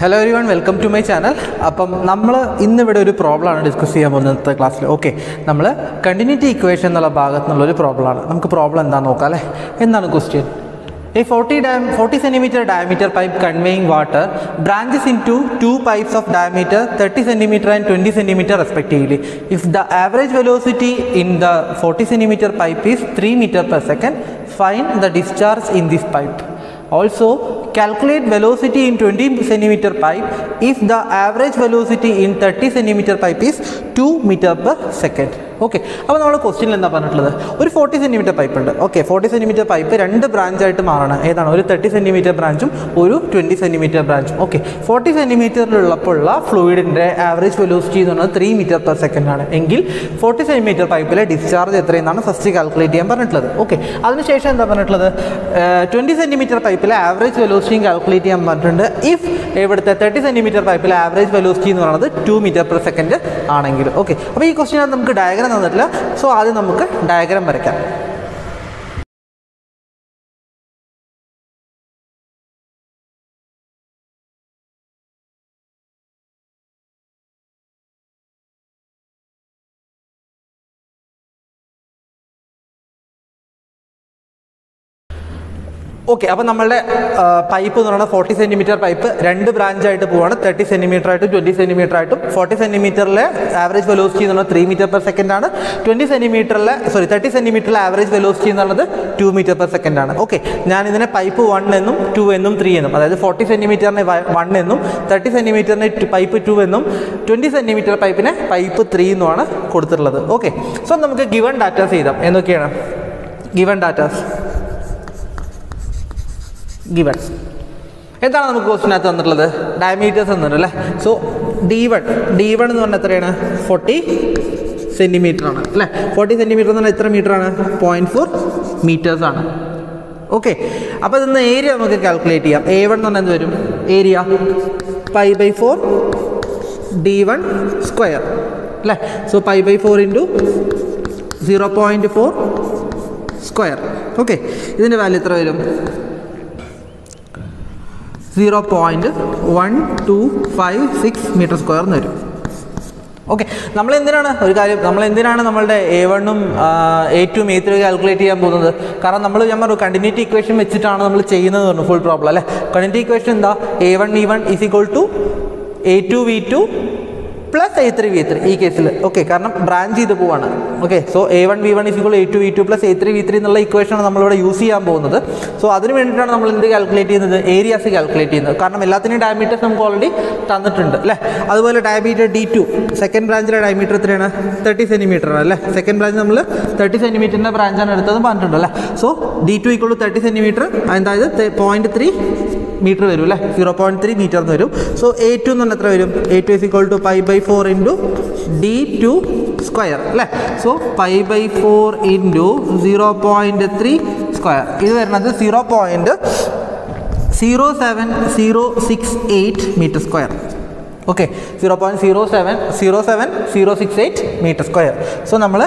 Hello every welcome to my channel അപ്പം നമ്മൾ ഇന്നിവിടെ ഒരു പ്രോബ്ലമാണ് ഡിസ്കസ് ചെയ്യാൻ പോകുന്നത് ക്ലാസ്സിൽ ഓക്കെ നമ്മൾ കണ്ടിന്യൂറ്റി ഇക്വേഷൻ എന്നുള്ള ഭാഗത്തു നിന്നുള്ളൊരു പ്രോബ്ലമാണ് നമുക്ക് പ്രോബ്ലം എന്താണെന്ന് നോക്കാം അല്ലേ? എന്താണ് ക്വസ്റ്റ്യൻ ഈ forty diam forty centimetre diameter pipe conveying water branches into two pipes of diameter thirty centimetre and twenty centimetre respectively if the average velocity in the forty centimetre pipe is three metre per second find the discharge in this pipe also calculate velocity in 20 centimeter pipe if the average velocity in 30 centimeter pipe is 2 meter per second. Okay. അപ്പോൾ നമ്മൾ ക്വസ്റ്റ്യനിൽ എന്താ പറഞ്ഞിട്ടുള്ളത്? ഒരു forty centimetre pipe ഉണ്ട്. Okay forty centimetre pipe രണ്ട് branch ആയിട്ട് മാറണം. ഏതാണ്? ഒരു തേർട്ടി സെന്റിമീറ്റർ ബ്രാഞ്ചും ഒരു ട്വന്റി സെന്റിമീറ്റർ ബ്രാഞ്ചും ഓക്കെ ഫോർട്ടി സെന്റിമീറ്ററിലുള്ളപ്പോഴുള്ള ഫ്ലൂയിഡിന്റെ ആവറേജ് വെലോസിറ്റി എന്ന് പറഞ്ഞാൽ ത്രീ മീറ്റർ പെർ സെക്കൻഡ് ആണ്. എങ്കിൽ ഫോർട്ടി സെന്റിമീറ്റർ പൈപ്പിലെ ഡിസ്ചാർജ് എത്രയെന്നാണ് ഫസ്റ്റ് കാൽക്കുലേറ്റ് ചെയ്യാൻ പറഞ്ഞിട്ടുള്ളത്. ഓക്കെ അതിനുശേഷം എന്താ പറഞ്ഞിട്ടുള്ളത്? ട്വന്റി സെന്റിമീറ്റർ പൈപ്പിലെ ആവറേജ് വെലോസിറ്റിയും കാൽക്കുലേറ്റ് ചെയ്യാൻ പറഞ്ഞിട്ടുണ്ട്. ഇഫ് ഇവിടുത്തെ തേർട്ടി സെന്റിമീറ്റർ പൈപ്പിലെ ആവറേജ് വെലോസിറ്റി എന്ന് പറയുന്നത് ടു മീറ്റർ പെർ സെക്കൻഡ് ആണെങ്കിൽ. ഓക്കെ അപ്പോൾ ഈ ക്വസ്റ്റിനകത്ത് നമുക്ക് ഡയഗ്രാം തന്നിട്ടില്ല സോ ആദ്യം നമുക്ക് ഡയഗ്രാം വരയ്ക്കാം. ഓക്കെ അപ്പോൾ നമ്മളുടെ പൈപ്പ് എന്ന് പറയുന്നത് ഫോർട്ടി സെന്റിമീറ്റർ പൈപ്പ് രണ്ട് ബ്രാഞ്ചായിട്ട് പോവാണ്. തേർട്ടി സെന്റിമീറ്റർ ആയിട്ടും ട്വന്റി സെന്റിമീറ്റർ ആയിട്ടും. ഫോർട്ടി സെന്റിമീറ്ററിലെ ആവറേജ് വെലോസിറ്റി എന്ന് പറയുന്നത് ത്രീ മീറ്റർ പെർ സെക്കൻഡ് ആണ്. ട്വന്റി സെന്റിമീറ്ററിലെ സോറി തേർട്ടി സെന്റിമീറ്ററിലെ ആവറേജ് വെലോസിറ്റി എന്ന് എന്നുള്ളത് ടു മീറ്റർ പെർ സെക്കൻഡ് ആണ്. ഓക്കെ ഞാൻ ഇതിനെ പൈപ്പ് വൺ എന്നും ടു എന്നും ത്രീ എന്നും അതായത് ഫോർട്ടി സെന്റിമീറ്ററിനെ വൺ എന്നും തേർട്ടി സെന്റിമീറ്ററിന് പൈപ്പ് ടു എന്നും ട്വന്റി സെന്റിമീറ്റർ പൈപ്പിനെ പൈപ്പ് ത്രീ എന്നുമാണ് കൊടുത്തിട്ടുള്ളത്. ഓക്കെ സോ നമുക്ക് ഗിവൺ ഡാറ്റാസ് ചെയ്താം എന്തൊക്കെയാണ്? ഗിവൺ ഡാറ്റാസ് ഗിവൺ എന്താണ് നമുക്ക് ക്വസ്റ്റിനകത്ത് തന്നിട്ടുള്ളത് ഡയമീറ്റേഴ്സ് തന്നിട്ടുണ്ട് അല്ലേ? So D one D one എന്ന് പറഞ്ഞാൽ എത്രയാണ്? ഫോർട്ടി സെന്റിമീറ്റർ ആണ് അല്ലേ? ഫോർട്ടി സെന്റിമീറ്റർ എന്ന് പറഞ്ഞാൽ എത്ര മീറ്റർ ആണ്? പോയിന്റ് ഫോർ മീറ്റേഴ്സ് ആണ്. ഓക്കെ അപ്പോൾ ഇതിന്ന് ഏരിയ നമുക്ക് കാൽക്കുലേറ്റ് ചെയ്യാം. എ വൺ എന്ന് പറഞ്ഞാൽ എന്ത് വരും? Area pi by four D one square അല്ലേ? So pi by four into zero point four square okay ഇതിന്റെ വാല്യൂ എത്ര വരും? Zero point one two five six metre square എന്ന് വരും. ഓക്കെ നമ്മൾ എന്തിനാണ് ഒരു കാര്യം നമ്മൾ എന്തിനാണ് നമ്മളുടെ എ വണ്ണും A two A three calculate ചെയ്യാൻ പോകുന്നത്? കാരണം നമ്മൾ ഞാൻ പറഞ്ഞു കണ്ടിന്യൂറ്റി ഇക്വേഷൻ വെച്ചിട്ടാണ് നമ്മൾ ചെയ്യുന്നത് പറഞ്ഞു ഫുൾ പ്രോബ്ലം അല്ലേ? കണ്ടിന്യൂറ്റി ഇക്വേഷൻ എന്താ? A one E one is equal to A two V two plus A three V three ഈ കേസിൽ ഓക്കെ കാരണം ബ്രാഞ്ച് ചെയ്ത് പോവാണ്. Okay so A one V one is equal A two V two plus A three V three എന്നുള്ള ഇക്വേഷനാണ് നമ്മളിവിടെ use ചെയ്യാൻ പോകുന്നത്. സോ അതിന് വേണ്ടിയിട്ടാണ് നമ്മൾ എന്ത് കാൽക്കുലേറ്റ് ചെയ്യുന്നത്? ഏരിയാസ് കാൽക്കുലേറ്റ് ചെയ്യുന്നത്. കാരണം എല്ലാത്തിനും ഡയമീറ്റേഴ്സ് നമുക്ക് ഓൾറെഡി തന്നിട്ടുണ്ട് അല്ലേ? അതുപോലെ ഡയമീറ്റർ ഡി ടു സെക്കൻഡ് ബ്രാഞ്ചിലെ ഡയമീറ്റർ എത്രയാണ്? തേർട്ടി സെന്റിമീറ്റർ ആണ് അല്ലേ? സെക്കൻഡ് ബ്രാഞ്ച് നമ്മൾ തേർട്ടി സെന്റിമീറ്ററിന്റെ ബ്രാഞ്ചാണ് എടുത്തത് പറഞ്ഞിട്ടുണ്ട് അല്ലേ? So D two two thirty centimetre അതായത് പോയിന്റ് ത്രീ മീറ്റർ വരും അല്ലേ? സീറോ പോയിന്റ് ത്രീ മീറ്റർ എന്ന് വരും. സോ എ ടു എന്ന് പറഞ്ഞാൽ എത്ര വരും? A two is equal to pi by four into D two square അല്ലേ? So pi by four into zero point three square ഇത് വരുന്നത് zero point zero seven zero six eight metre square okay zero point zero seven zero seven zero six eight metre square so നമ്മൾ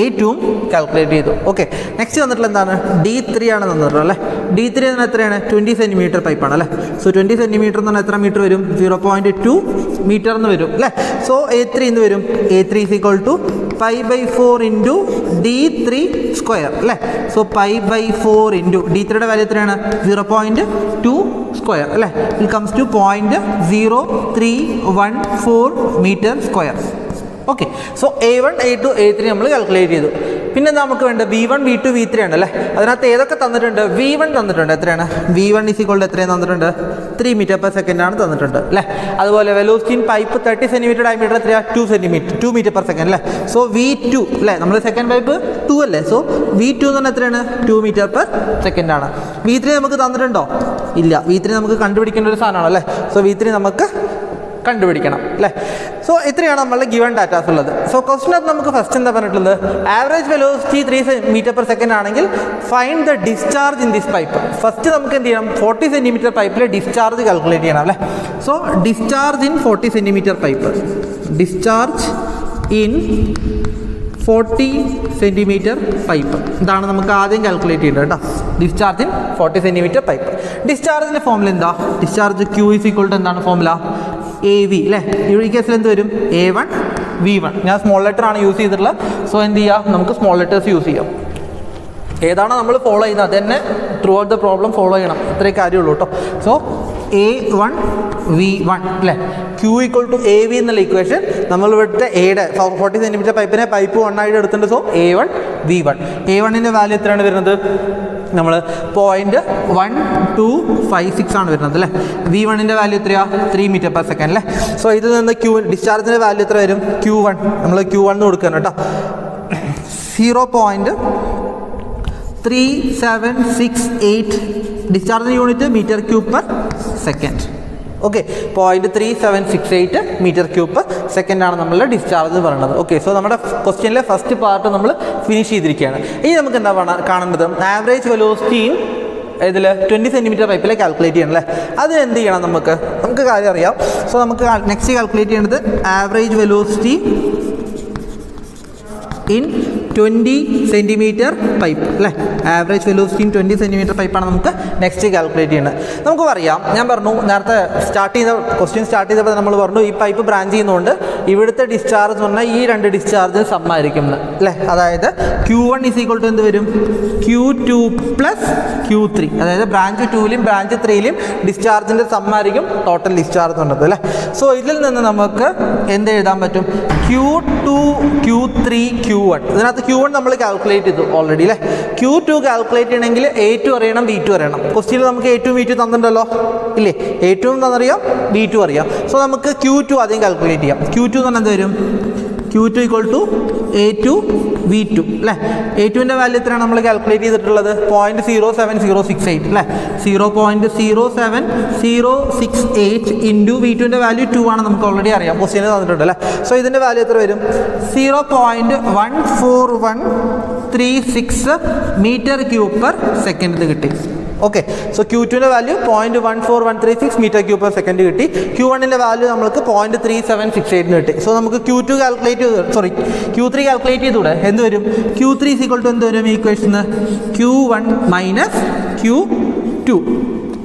A ടുവും calculate ചെയ്തു. Okay next വന്നിട്ടുള്ള എന്താണ്? D three ആണ് തന്നിട്ടുള്ളത് അല്ലേ? ഡി ത്രീ എന്ന് എത്രയാണ്? ട്വന്റി സെന്റിമീറ്റർ പൈപ്പാണ് അല്ലേ? സോ ട്വന്റി സെന്റിമീറ്റർ എന്ന് പറഞ്ഞാൽ എത്ര മീറ്റർ വരും? സീറോ പോയിന്റ് ടു മീറ്റർ എന്ന് വരും അല്ലേ? സോ എ ത്രീ എന്ന് വരും? A three is equal to pi by four into D three square അല്ലേ? So pi by four into D ത്രീയുടെ വാല്യൂ എത്രയാണ്? സീറോ പോയിന്റ് ടു സ്ക്വയർ അല്ലേ? It comes to point zero three one four metre square okay so A one A two A three നമ്മൾ calculate ചെയ്തു. പിന്നെ നമുക്ക് വേണ്ട V one V two V three ആണ് അല്ലേ? അതിനകത്ത് ഏതൊക്കെ തന്നിട്ടുണ്ട്? വി വൺ തന്നിട്ടുണ്ട്. എത്രയാണ്? വി വൺ ഇസ് ഇക്വൾ എത്രയാണ് തന്നിട്ടുണ്ട്? ത്രീ മീറ്റർ പെർ സെക്കൻഡ് ആണ് തന്നിട്ടുണ്ട് അല്ലേ? അതുപോലെ velocity in pipe thirty centimetre diameter എത്രയാണ് two centimetre two metre per second അല്ലേ? സോ വി ടു അല്ലേ? നമ്മൾ സെക്കൻഡ് പൈപ്പ് ടു അല്ലേ? സോ വി ടു എന്ന് പറഞ്ഞാൽ എത്രയാണ്? ടു മീറ്റർ പെർ സെക്കൻഡ് ആണ്. വി ത്രീ നമുക്ക് തന്നിട്ടുണ്ടോ? ഇല്ല. വി ത്രീ നമുക്ക് കണ്ടുപിടിക്കേണ്ട ഒരു സാധനമാണ് അല്ലേ? സോ വി ത്രീ നമുക്ക് കണ്ടുപിടിക്കണം അല്ലേ? സോ ഇത്രയാണ് നമ്മളുടെ ഗിവൺ ഡാറ്റാസ് ഉള്ളത്. സോ ക്വസ്റ്റിനകത്ത് നമുക്ക് ഫസ്റ്റ് എന്താ പറഞ്ഞിട്ടുള്ളത്? Average velocity three metre per second ആണെങ്കിൽ find the discharge in this pipe first നമുക്ക് എന്ത് ചെയ്യണം? ഫോർട്ടി സെന്റിമീറ്റർ പൈപ്പിലെ ഡിസ്ചാർജ് കാൽക്കുലേറ്റ് ചെയ്യണം അല്ലേ? So discharge in forty centimetre pipe discharge in forty centimetre pipe ഇതാണ് നമുക്ക് ആദ്യം കാൽക്കുലേറ്റ് ചെയ്യേണ്ടത് കേട്ടോ. Discharge in forty centimetre pipe ഡിസ്ചാർജിന്റെ ഫോമിൽ എന്താ? Discharge Q is equal to എന്താണ് ഫോമുല എ വി അല്ലേ ഈ കേസിൽ എന്ത് വരും? എ വൺ വി വൺ ഞാൻ സ്മോൾ ലെറ്റർ ആണ് യൂസ് ചെയ്തിട്ടുള്ളത്. സോ എന്ത് ചെയ്യാം? നമുക്ക് സ്മോൾ ലെറ്റേഴ്സ് യൂസ് ചെയ്യാം. ഏതാണോ നമ്മൾ ഫോളോ ചെയ്യുന്നത്? അത് തന്നെ through out the problem follow ചെയ്യണം. ഇത്രേ കാര്യമുള്ളൂ കേട്ടോ so A one V one അല്ലേ Q equal to A V എന്നുള്ള ഇക്വേഷൻ നമ്മൾ ഇവിടുത്തെ എയുടെ ഫോർട്ടി സെന്റിമീറ്റർ പൈപ്പിനെ പൈപ്പ് വൺ ആയിട്ട് എടുത്തിട്ടുണ്ട്. So A one V one A വണ്ണിന്റെ വാല്യൂ എത്രയാണ് വരുന്നത്? നമ്മൾ point one two five six ആണ് വരുന്നത് അല്ലേ? വി വണ്ണിന്റെ വാല്യൂ എത്രയാ? ത്രീ മീറ്റർ പെർ സെക്കൻഡ് അല്ലേ? സോ ഇതിൽ നിന്ന് ക്യൂ ഡിസ്ചാർജിന്റെ വാല്യൂ എത്ര വരും? ക്യൂ വൺ നമ്മൾ ക്യൂ വൺ കൊടുക്കണം കേട്ടോ. Zero point three seven six eight discharge unit metre cube per second okay point three seven six eight metre cube സെക്കൻഡാണ് നമ്മളുടെ ഡിസ്ചാർജ് എന്ന് പറയുന്നത്. ഓക്കെ സോ നമ്മുടെ ക്വസ്റ്റ്യനിലെ ഫസ്റ്റ് പാർട്ട് നമ്മൾ ഫിനിഷ് ചെയ്തിരിക്കുകയാണ്. ഇനി നമുക്ക് എന്താ കാണാ- കാണേണ്ടത്? ആവറേജ് വെലോസിറ്റിയും ഇതിൽ ട്വന്റി സെന്റിമീറ്റർ പൈപ്പിലെ കാൽക്കുലേറ്റ് ചെയ്യണം അല്ലേ? അത് എന്ത് ചെയ്യണം നമുക്ക്? നമുക്ക് കാര്യം അറിയാം. സോ നമുക്ക് നെക്സ്റ്റ് കാൽക്കുലേറ്റ് ചെയ്യേണ്ടത് average velocity in twenty centimetre pipe അല്ലേ? ആവറേജ് വെലോസിറ്റി ട്വന്റി സെന്റിമീറ്റർ പൈപ്പാണ് നമുക്ക് നെക്സ്റ്റ് കാൽക്കുലേറ്റ് ചെയ്യുന്നത് നമുക്ക് പറയാം ഞാൻ പറഞ്ഞു നേരത്തെ സ്റ്റാർട്ട് ചെയ്ത ക്വസ്റ്റ്യൻ സ്റ്റാർട്ട് ചെയ്തപ്പോൾ നമ്മൾ പറഞ്ഞു ഈ പൈപ്പ് ബ്രാഞ്ച് ചെയ്യുന്നതുകൊണ്ട് ഇവിടുത്തെ ഡിസ്ചാർജ് എന്ന് പറഞ്ഞാൽ ഈ രണ്ട് ഡിസ്ചാർജ് സമ്മായിരിക്കും അല്ലേ? അതായത് Q one is equal to എന്ത് വരും? Q two plus Q three അതായത് ബ്രാഞ്ച് ടൂവിലും ബ്രാഞ്ച് ത്രീയിലും ഡിസ്ചാർജിന്റെ സമ്മായിരിക്കും ടോട്ടൽ ഡിസ്ചാർജ് ഉള്ളത് അല്ലേ? സോ ഇതിൽ നിന്ന് നമുക്ക് എന്ത് എഴുതാൻ പറ്റും? Q two Q three Q one ഇതിനകത്ത് ക്യൂ വൺ നമ്മൾ കാൽക്കുലേറ്റ് ചെയ്തു ഓൾറെഡി അല്ലേ ക്യൂ ടു കാൽക്കുലേറ്റ് ചെയ്യണമെങ്കിൽ എ ടു അറിയണം ബി ടു അറിയണം. ക്വസ്റ്റ്യനിൽ നമുക്ക് എ ടു ബി ടു തന്നിട്ടുണ്ടല്ലോ? ഇല്ലേ? എ ടു എന്നറിയാം ബി ടു അറിയാം. സോ നമുക്ക് ക്യൂ ടു ആദ്യം കാൽക്കുലേറ്റ് ചെയ്യാം. ക്യൂ ടു എന്ന് പറഞ്ഞാൽ എന്ത് വരും? Q two equal to A two V two അല്ലേ എ ടുവിന്റെ വാല്യൂ എത്രയാണ് നമ്മൾ കാൽക്കുലേറ്റ് ചെയ്തിട്ടുള്ളത്? Point zero seven zero six eight അല്ലേ zero point zero seven zero six eight into V ടുവിന്റെ വാല്യൂ ടു ആണ് നമുക്ക് ഓൾറെഡി അറിയാം. ക്വസ്റ്റ്യന് തന്നിട്ടുണ്ട് അല്ലേ സോ ഇതിന്റെ വാല്യൂ എത്ര വരും? Zero point one four one three six metre cube per സെക്കൻഡിൽ കിട്ടി. ഓക്കെ സോ ക്യൂ ടുവിന്റെ value point one four one three six metre cube per second കിട്ടി. ക്യൂ വണ്ണിന്റെ വാല്യൂ നമുക്ക് പോയിന്റ് ത്രീ സെവൻ സിക്സ് എയ്റ്റിന് കിട്ടി. സോ നമുക്ക് Q two calculate ചെയ്ത് സോറി ക്യൂ ത്രീ കാൽക്കുലേറ്റ് ചെയ്തുകൂടെ? എന്ത് വരും? Q three is equal to എന്ത് വരും ഈ ക്വസ്റ്റിന് Q one minus Q two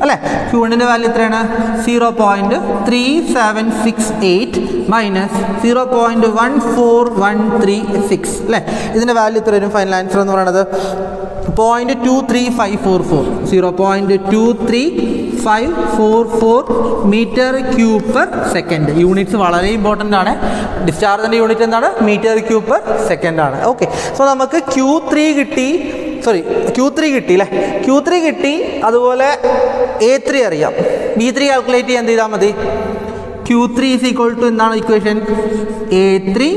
അല്ലേ? ക്യൂണിന്റെ വാല്യൂ എത്രയാണ്? Zero point three seven six eight minus zero point one four one three six അല്ലേ? ഇതിന്റെ വാല്യൂ ഇത്ര വരും? ഫൈനൽ ആൻസർ എന്ന് പറയുന്നത് point two three five four four zero point two three five four four metre cube per second units വളരെ important ആണ്. ഡിസ്ചാർജിന്റെ unit എന്താണ്? മീറ്റർ ക്യൂബ് പെർ സെക്കൻഡ് ആണ്. ഓക്കെ സോ നമുക്ക് ക്യൂ ത്രീ കിട്ടി. സോറി ക്യൂ ത്രീ കിട്ടി അല്ലേ Q three കിട്ടി അതുപോലെ എ ത്രീ അറിയാം. ബി ത്രീ കാൽക്കുലേറ്റ് ചെയ്യാൻ ചെയ്താൽ മതി? Q three is equal to എന്താണ് equation A three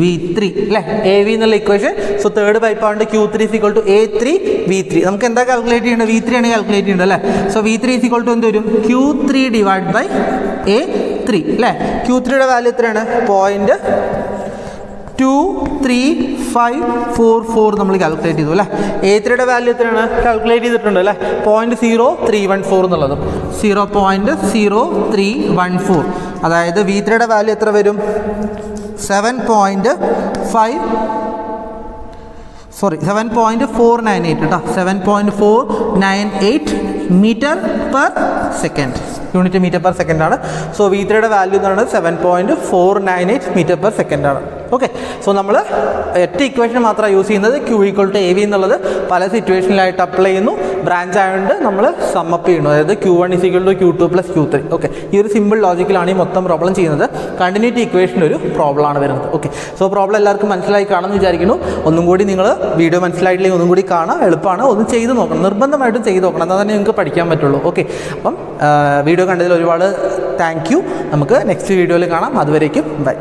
V three അല്ലേ? എ വി എന്നുള്ള equation so third pipe and Q three is equal to A three V three നമുക്ക് എന്താ calculate ചെയ്യേണ്ടത്? വി ത്രീ ആണ് കാൽക്കുലേറ്റ് ചെയ്യേണ്ടത് അല്ലേ? So V three is equal to എന്ത് വരും? Q three divide by A three അല്ലേ? ക്യൂ ത്രീയുടെ വാല്യൂ എത്രയാണ്? Point two three five four four നമ്മൾ കാൽക്കുലേറ്റ് ചെയ്തു അല്ലേ? എ ത്രീയുടെ വാല്യൂ എത്രയാണ്? കാൽക്കുലേറ്റ് ചെയ്തിട്ടുണ്ട് അല്ലേ? Point zero three one four എന്നുള്ളത്. Zero point zero three one four അതായത് വി ത്രീയുടെ വാല്യൂ എത്ര വരും? Seven point five sorry seven point four nine eight കേട്ടോ seven point four nine eight metre per second unit metre per second ആണ് so V ത്രീയുടെ value എന്ന് പറയുന്നത് seven point four nine eight metre per second ആണ്. Okay so നമ്മൾ ഒറ്റ equation മാത്രം use ചെയ്യുന്നത്. Q equal to A V എന്നുള്ളത് പല സിറ്റുവേഷനിലായിട്ട് അപ്ലൈ ചെയ്യുന്നു. ബ്രാഞ്ച് ആയതുകൊണ്ട് നമ്മൾ സമ്മപ്പ് ചെയ്യുന്നു. അതായത് Q one is equal to Q two plus Q three okay ഈ ഒരു സിമ്പിൾ ലോജിക്കിലാണ് ഈ മൊത്തം പ്രോബ്ലം ചെയ്യുന്നത്. കണ്ടിന്യൂറ്റി ഇക്വേഷന്റെ ഒരു പ്രോബ്ലം ആണ് വരുന്നത്. ഓക്കെ സോ പ്രോബ്ലം എല്ലാവർക്കും മനസ്സിലായി കാണുമെന്ന് വിചാരിക്കുന്നു. ഒന്നും കൂടി നിങ്ങൾ വീഡിയോ മനസ്സിലായിട്ടില്ലെങ്കിൽ ഒന്നും കൂടി കാണാം. എളുപ്പമാണ് ഒന്ന് ചെയ്ത് നോക്കണം. നിർബന്ധമായിട്ടും ചെയ്ത് നോക്കണം. എന്നാൽ തന്നെ നിങ്ങൾക്ക് പഠിക്കാൻ പറ്റുള്ളൂ. ഓക്കെ അപ്പം വീഡിയോ കണ്ടതിൽ ഒരുപാട് താങ്ക് യു നമുക്ക് നെക്സ്റ്റ് വീഡിയോയിൽ കാണാം. അതുവരേക്കും ബൈ